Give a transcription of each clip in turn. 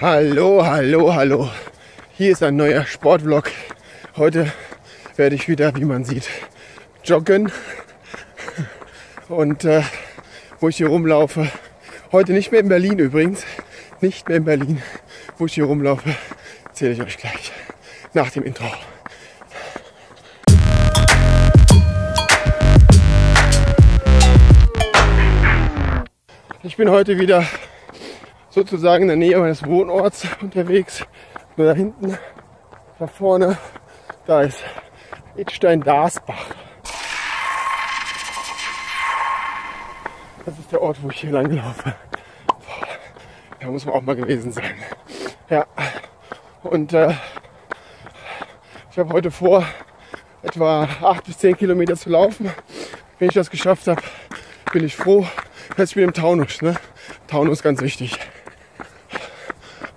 Hallo, hallo, hallo. Hier ist ein neuer Sportvlog. Heute werde ich wieder, wie man sieht, joggen. Und äh, wo ich hier rumlaufe, heute nicht mehr in Berlin übrigens, nicht mehr in Berlin, wo ich hier rumlaufe, erzähle ich euch gleich nach dem Intro. Ich bin heute wieder sozusagen in der Nähe meines Wohnorts unterwegs. Nur da hinten, da vorne, da ist Idstein-Dasbach. Das ist der Ort, wo ich hier lang laufe. Da muss man auch mal gewesen sein. Ja, und äh, ich habe heute vor, etwa 8 bis 10 Kilometer zu laufen. Wenn ich das geschafft habe, bin ich froh. Jetzt bin ich im Taunus. Ne? Taunus ganz wichtig.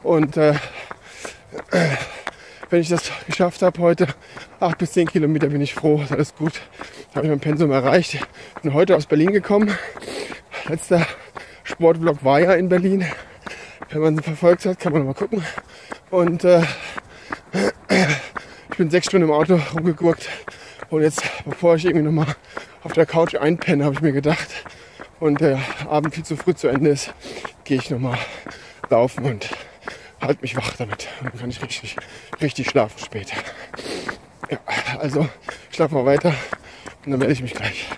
Und äh, wenn ich das geschafft habe heute, 8 bis 10 Kilometer, bin ich froh. Ist alles gut. Habe ich mein Pensum erreicht. Bin heute aus Berlin gekommen. Letzter Sportvlog war ja in Berlin. Wenn man sie verfolgt hat, kann man mal gucken. Und äh, ich bin sechs Stunden im Auto rumgegurkt. Und jetzt, bevor ich irgendwie nochmal auf der Couch einpenne, habe ich mir gedacht, und der Abend viel zu früh zu Ende ist, gehe ich nochmal laufen und halte mich wach damit. Dann kann ich richtig, richtig schlafen später. Ja, also ich schlafe mal weiter und dann melde ich mich gleich.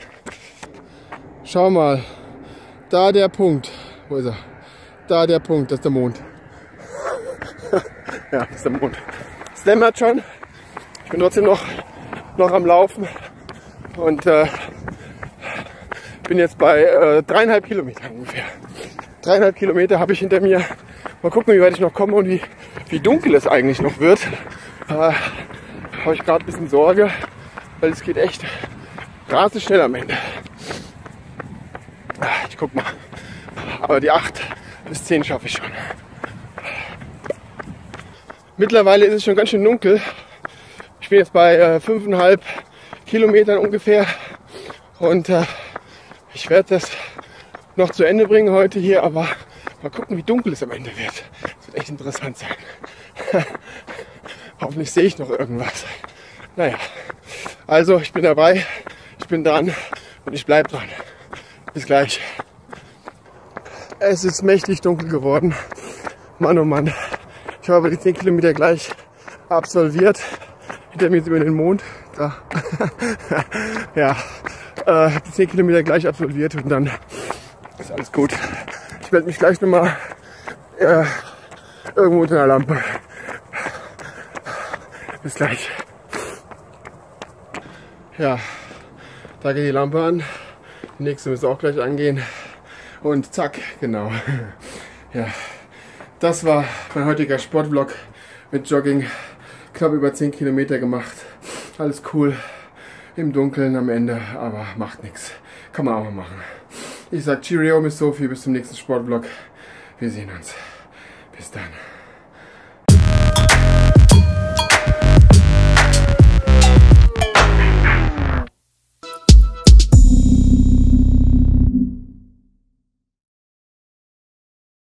Schau mal, da der Punkt. Wo ist er? Da der Punkt, das ist der Mond. ja, das ist der Mond. Es dämmert schon. Ich bin trotzdem noch, noch am Laufen und äh, bin jetzt bei äh, dreieinhalb Kilometern ungefähr. Dreieinhalb Kilometer habe ich hinter mir. Mal gucken, wie weit ich noch komme und wie, wie dunkel es eigentlich noch wird. Äh, habe ich gerade ein bisschen Sorge, weil es geht echt rasend schnell am Ende. Ich guck mal. Aber die 8 bis 10 schaffe ich schon. Mittlerweile ist es schon ganz schön dunkel. Ich bin jetzt bei äh, 5,5 Kilometern ungefähr. Und äh, ich werde das noch zu Ende bringen heute hier, aber mal gucken, wie dunkel es am Ende wird. Das wird echt interessant sein. Hoffentlich sehe ich noch irgendwas. Naja, also ich bin dabei, ich bin dran und ich bleibe dran. Bis gleich. Es ist mächtig dunkel geworden. Mann, oh Mann. Ich habe die 10 Kilometer gleich absolviert. Hinter mir sieht man den Mond. Da. ja, äh, die 10 Kilometer gleich absolviert und dann ist alles gut. Werde mich gleich nochmal äh, irgendwo unter einer Lampe. Bis gleich. Ja, da geht die Lampe an. Die nächste müsste auch gleich angehen. Und zack, genau. Ja, das war mein heutiger Sportvlog mit Jogging. Knapp über 10 Kilometer gemacht. Alles cool. Im Dunkeln am Ende, aber macht nichts. Kann man auch mal machen. Ich sag Cheerio, Miss Sophie, bis zum nächsten Sportvlog. Wir sehen uns. Bis dann.